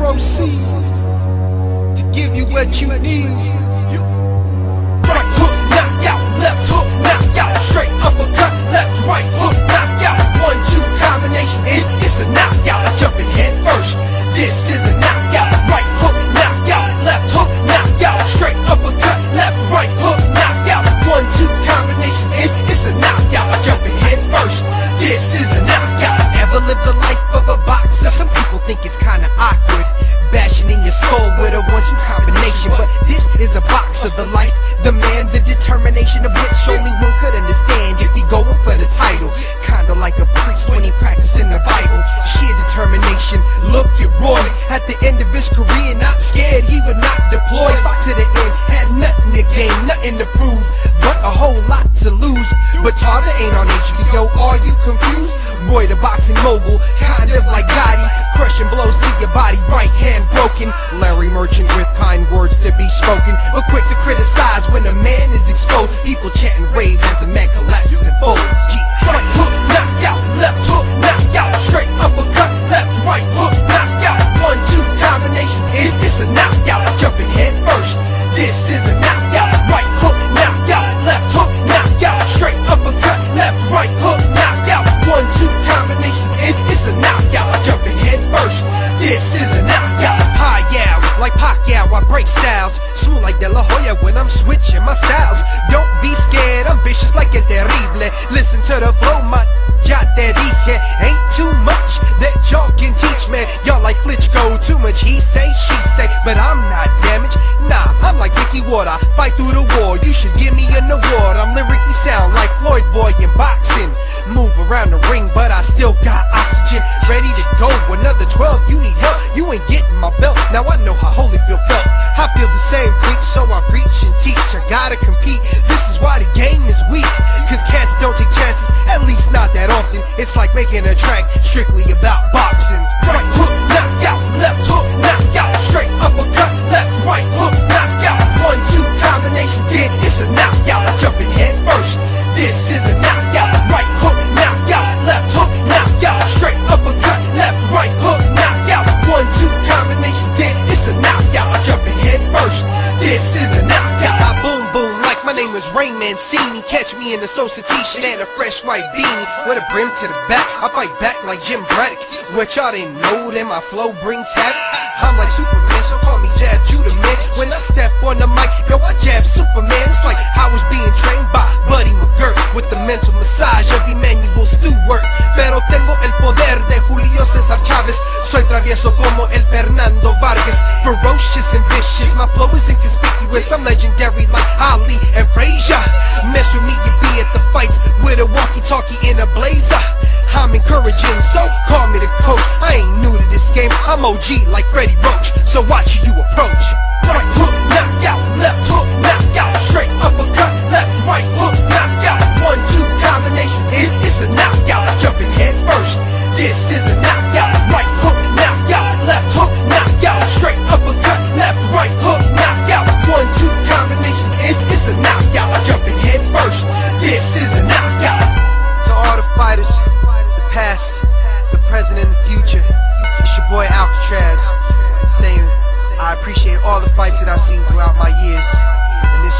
proceed to give you what you need. Right hook, knock out, left hook, knock out, straight uppercut, left, right hook, knock out. One, two combination, it, it's a knockout. I head first. This is a knockout. Right of the life The man, the determination of which only one could understand. If he going for the title Kinda like a priest when he practicing the Bible. Sheer determination, look at Roy At the end of his career, not scared He would not deploy. To the end, had nothing to gain Nothing to prove, but a whole But Tarver ain't on HBO, are you confused? Boy, the boxing mogul, kind of like Gotti. Crushing blows to your body, right hand broken. Larry Merchant with kind words to be spoken. But quick to criticize when I'm switching my styles. Don't be scared, I'm vicious like El Terrible. Listen to the flow, my ya te dije. Ain't too much that y'all can teach me. Y'all like Klitschko, too much he say, she say But I'm not damaged, nah, I'm like Ricky Water Fight through the war, you should give me an award. I'm lyrically sound like Floyd Boy in boxing. Move around the ring, but I still got oxygen. Ready to go, another 12, you need help. You ain't getting my belt, now I know how Holyfield felt It's like making a track strictly about boxing Mancini Catch me in a Sosa t-shirt and a fresh white beanie. With a brim to the back, I fight back like Jim Braddock. What y'all didn't know that my flow brings havoc. I'm like Superman, so call me Zab Judah man. When I step on the mic, yo I jab Superman. It's like I was being trained by Buddy McGirt With the mental massage of Emanuel Steward. Pero tengo el poder de Julio Cesar Chavez. Soy travieso como el Fernando Vargas. Ferocious and vicious, my flow is inconspicuous. I'm legendary like Ali and Frazier I'm OG like Freddie Roach So watch who you approach. Right hook,